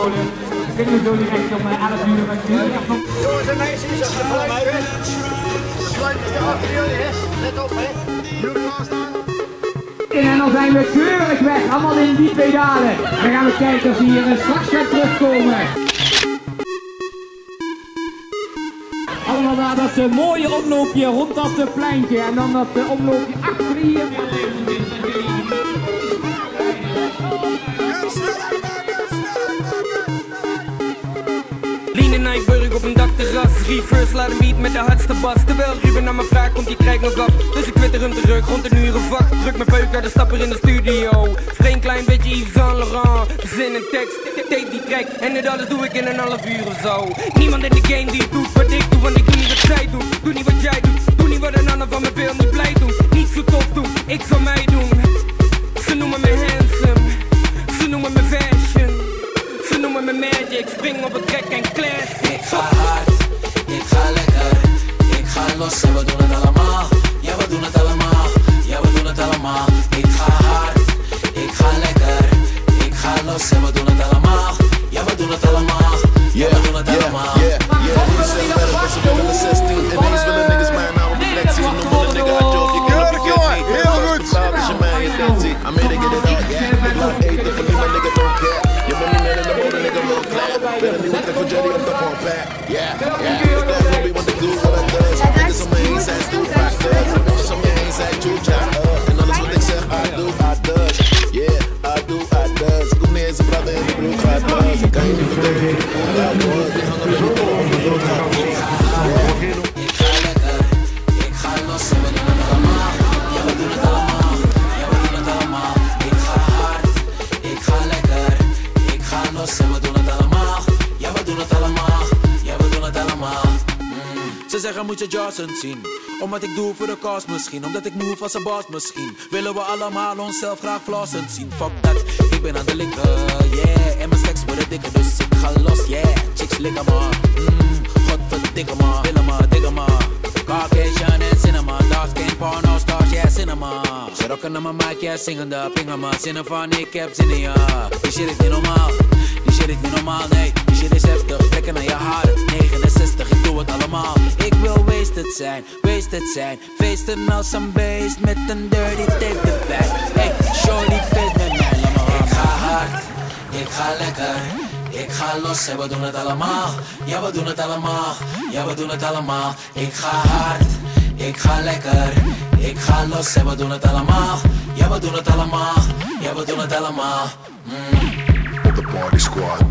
Controle. Kunnen we zo direct om eh, 11 uur met u. Jongens en meisjes, als je geluid bent, sluit je achter jullie is. Let op, hè. Jullie gaan staan. En dan zijn we keurig weg, allemaal in die pedalen. Dan gaan we kijken of ze hier eh, straks weer terugkomen. Allemaal naar dat eh, mooie omloopje rond dat eh, pleintje. En dan dat eh, omloopje achter hier. Reverse laat hem beat met de hardste bas. Terwijl Ruben naar me vraagt komt die track nog af. Dus ik twitter hem terug rond een uur acht Druk mijn peuk uit de stapper in de studio. Vreemd klein beetje Yves Saint Laurent. Zin en tekst, tape die track En dit alles doe ik in een half uur of zo. Niemand in de game die doet wat ik doe Want ik doe niet wat zij doen. Doe niet wat jij doet. Doe niet wat een ander van me wil Niet blij doen. Niet zo tof doen. Ik zal mij doen. Ze noemen me handsome. Ze noemen me fashion. Ze noemen me magic. Spring op het track en classic Ik ga hard, ik ga lekker, ik ga los en we doen het allemaal. Ja, we doen het allemaal, ja, we doen het allemaal. Ik ga hard, ik ga lekker, ik ga los en we doen het allemaal. Ja, we doen het allemaal, ja, we doen het allemaal. Yeah, yeah, die zijn verder, was ik willen 16. Ineens willen niggas mijn naam op de plek zien. Noem me de nigga uit Job, je kent het niet. Heel goed. Laat als je mij je ding ziet. I'm here to get it out, yeah. Ik laat eten voor niemand, nigga don't care. Je bent niet meer in de mode, nigga low clap. Ben een nieuwe trek van Jerry op de pomp, yeah. Yeah, los en we doen het allemaal. Ja, we doen het allemaal, ja, we doen het allemaal. Ze zeggen moet je Johnson zien? Omdat ik doe voor de cause misschien. Omdat ik move als een boss misschien. Willen we allemaal onszelf graag flossend zien? Fuck dat, ik ben aan de linker, yeah. En mijn stacks worden dikker, dus ik ga los, yeah. Chicks likken me, mm, godverdikke me Willen me, dikke me Caucasian en cinema Dark skin, porno stars, yeah, cinema. Ze rocken naar mijn mic, yeah, zingende Pingen me, zinnen ik heb zin in ja Die shit is niet normaal. Die shit is niet normaal, nee. Die shit is heftig, trekken naar je haren. 69, ik doe het allemaal. Ik wil wasted zijn, wasted zijn. Feesten als een beest met een dirty tape erbij. Hey, shorty feest met mij, laat me Ik ga hard, ik ga lekker. Ik ga los en we doen het allemaal. Ja, we doen het allemaal. Ja, we doen het allemaal. Ik ga hard, ik ga lekker. Ik ga los en we doen het allemaal. Ja, we doen het allemaal. Ja, we doen het allemaal. Op de party squad.